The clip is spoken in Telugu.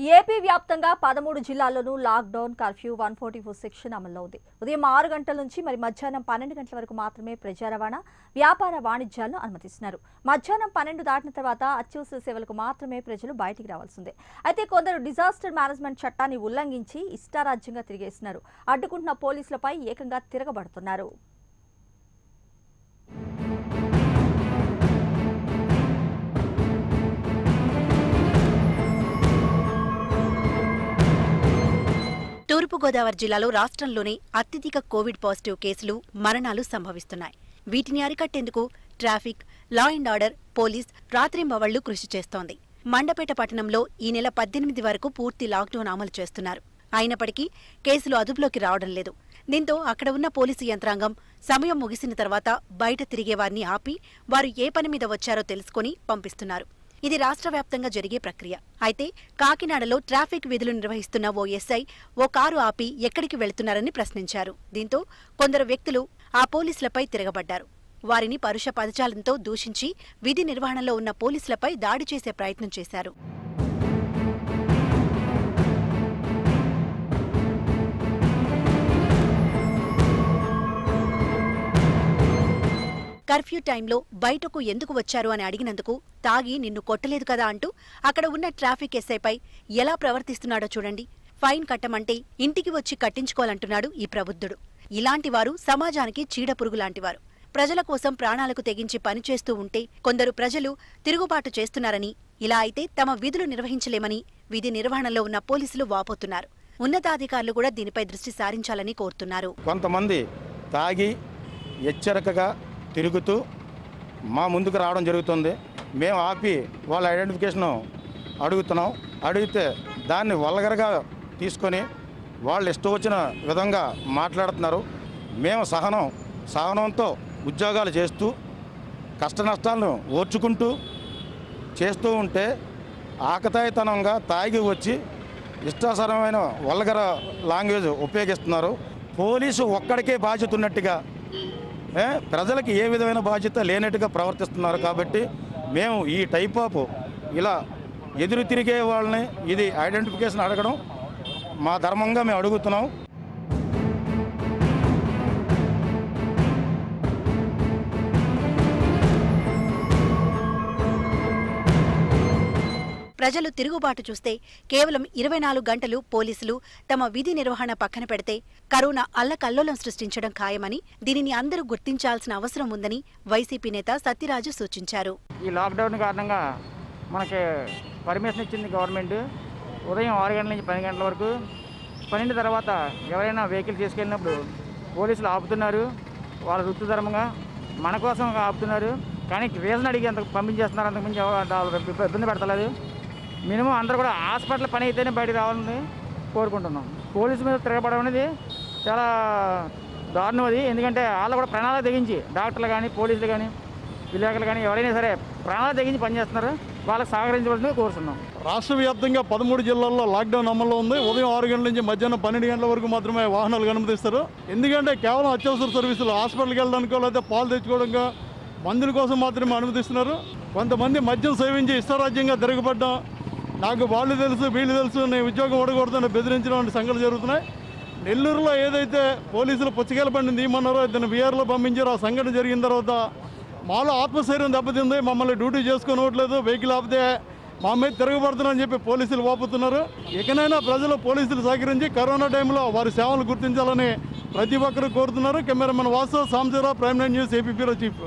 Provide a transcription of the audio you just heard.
ఏపీ వ్యాప్తంగా పదమూడు జిల్లాల్లోనూ lockdown curfew one forty four section అమల్లో ఉంది ఉదయం ఆరు గంటల నుంచి మరి మధ్యాహ్నం పన్నెండు గంటల వరకు మాత్రమే ప్రజా రవాణా వ్యాపార వాణిజ్యాలను అనుమతిస్తున్నారు. మధ్యాహ్నం పన్నెండు దాటిన తర్వాత అత్యవసర సేవలకు మాత్రమే ప్రజలు బయటికి రావాల్సిందే. అయితే కొందరు డిజాస్టర్ మేనేజ్మెంట్ చట్టాన్ని ఉల్లంఘించి ఇష్టారాజ్యంగా తిరిగేస్తున్నారు. అడ్డుకుంటున్న పోలీసులపై ఏకంగా తిరగబడుతున్నారు. తూర్పుగోదావరి జిల్లాలో రాష్ట్రంలోనే అత్యధిక కోవిడ్ పాజిటివ్ కేసులు మరణాలు సంభవిస్తున్నాయి. వీటిని అరికట్టేందుకు traffic law and order police రాత్రింబవళ్ళు కృషి చేస్తోంది. మండపేట పట్టణంలో ఈ నెల పద్దెనిమిది వరకు పూర్తి లాక్డౌన్ అమలు చేస్తున్నారు. అయినప్పటికీ కేసులు అదుపులోకి రావడం లేదు. దీంతో అక్కడ ఉన్న పోలీసు యంత్రాంగం సమయం ముగిసిన తర్వాత బయట తిరిగే వారిని ఆపి వారు ఏ పని మీద వచ్చారో తెలుసుకుని పంపిస్తున్నారు. ఇది రాష్ట్ర వ్యాప్తంగా జరిగే ప్రక్రియ. అయితే కాకినాడలో ట్రాఫిక్ విధులు నిర్వహిస్తున్న ఓ ఎస్ఐ ఓ కారు ఆపి ఎక్కడికి వెళ్తున్నారని ప్రశ్నించారు. దీంతో కొందరు వ్యక్తులు ఆ పోలీసులపై తిరగబడ్డారు. వారిని పరుష పదజాలంతో దూషించి విధి నిర్వహణలో ఉన్న పోలీసులపై దాడి చేసే ప్రయత్నం చేశారు. కర్ఫ్యూ టైంలో బయటకు ఎందుకు వచ్చారు అని అడిగినందుకు తాగి నిన్ను కొట్టలేదు కదా అంటూ అక్కడ ఉన్న ట్రాఫిక్ ఎస్ఐపై ఎలా ప్రవర్తిస్తున్నాడో చూడండి. ఫైన్ కట్టమంటే ఇంటికి వచ్చి కట్టించుకోవాలంటున్నాడు ఈ ప్రబుద్ధుడు. ఇలాంటి వారు సమాజానికి చీడపురుగు లాంటివారు. ప్రజల కోసం ప్రాణాలకు తెగించి పనిచేస్తూ ఉంటే కొందరు ప్రజలు తిరుగుబాటు చేస్తున్నారని ఇలా అయితే తమ విధులు నిర్వహించలేమని విధి నిర్వహణలో ఉన్న పోలీసులు వాపోతున్నారు. ఉన్నతాధికారులు కూడా దీనిపై దృష్టి సారించాలని కోరుతున్నారు. కొంతమంది తాగి హెచ్చరికగా తిరుగుతూ మా ముందుకు రావడం జరుగుతుంది. మేము ఆపి వాళ్ళ ఐడెంటిఫికేషన్ అడుగుతున్నాం. అడిగితే దాన్ని వల్గరగా తీసుకొని వాళ్ళు ఇష్టం వచ్చిన విధంగా మాట్లాడుతున్నారు. మేము సహనం సహనంతో ఉద్యోగాలు చేస్తూ కష్ట నష్టాలను ఓర్చుకుంటూ చేస్తూ ఉంటే ఆకతాయితనంగా తాగి వచ్చి ఇష్టాసరమైన వల్గర లాంగ్వేజ్ ఉపయోగిస్తున్నారు. పోలీసు ఒక్కడికే బాధ్యత ఉన్నట్టుగా ప్రజలకి ఏ విధమైన బాధ్యత లేనట్టుగా ప్రవర్తిస్తున్నారు కాబట్టి మేము ఈ టైప్ ఆఫ్ ఇలా ఎదురు తిరిగే వాళ్ళని ఇది ఐడెంటిఫికేషన్ అడగడం మా ధర్మంగా మేము అడుగుతున్నాం. ప్రజలు తిరుగుబాటు చూస్తే కేవలం ఇరవై నాలుగు గంటలు పోలీసులు తమ విధి నిర్వహణ పక్కన పెడితే కరోనా అల్లకల్లోలం సృష్టించడం ఖాయమని దీనిని అందరూ గుర్తించాల్సిన అవసరం ఉందని వైసీపీ నేత సత్యరాజు సూచించారు. ఈ లాక్డౌన్ కారణంగా మనకి పర్మిషన్ ఇచ్చింది గవర్నమెంట్. ఉదయం ఆరు గంటల నుంచి పది గంటల వరకు పన్నెండు తర్వాత ఎవరైనా వెహికల్ తీసుకెళ్ళినప్పుడు పోలీసులు ఆపుతున్నారు. వాళ్ళ వృత్తి ధర్మంగా మన కోసం ఆపుతున్నారు. కానీ రీజన్ అడిగి అంత పంపించేస్తున్నారు. అంతకుమించి ఇబ్బంది పెడతలేదు. మినిమం అందరూ కూడా హాస్పిటల్ పని అయితేనే బయటకు రావాలని కోరుకుంటున్నాం. పోలీసు మీద తిరగబడడం అనేది చాలా దారుణం అది. ఎందుకంటే వాళ్ళు కూడా ప్రాణాలు తెగించి డాక్టర్లు కానీ పోలీసులు కానీ విలేకరులు కానీ ఎవరైనా సరే ప్రాణాలు తెగించి పనిచేస్తున్నారు. వాళ్ళకి సహకరించవలసింది కోరుతున్నాం రాష్ట్ర వ్యాప్తంగా పదమూడు జిల్లాల్లో లాక్డౌన్ అమల్లో ఉంది. ఉదయం ఆరు గంటల నుంచి మధ్యాహ్నం పన్నెండు గంటల వరకు మాత్రమే వాహనాలు అనుమతిస్తారు ఎందుకంటే కేవలం అత్యవసర సర్వీసులు హాస్పిటల్కి వెళ్ళడానికో లేదా పాలు తెచ్చుకోవడంగా మందుల కోసం మాత్రమే అనుమతిస్తున్నారు. కొంతమంది మద్యం సేవించి ఇష్టరాజ్యంగా తిరగబడ్డం నాకు వాళ్ళు తెలుసు వీళ్ళు తెలుసు నేను ఉద్యోగం ఓడకూడదని బెదిరించడం సంఘటన జరుగుతున్నాయి. నెల్లూరులో ఏదైతే పోలీసులు పుచ్చకాయల బండిని తీయమన్నారో ఇద్దరు బీఆర్లో పంపించారో ఆ సంఘటన జరిగిన తర్వాత మాలో ఆత్మశైర్యం దెబ్బతింది మమ్మల్ని డ్యూటీ చేసుకోనివ్వట్లేదు వెహికల్ ఆపితే మా మీద తిరగబడుతున్నారని చెప్పి పోలీసులు వాపుతున్నారు. ఇకనైనా ప్రజలు పోలీసులు సహకరించి కరోనా టైంలో వారి సేవలు గుర్తించాలని ప్రతి ఒక్కరూ కోరుతున్నారు. Cameraman Vasu Samsi Rao prime nine news AP chief.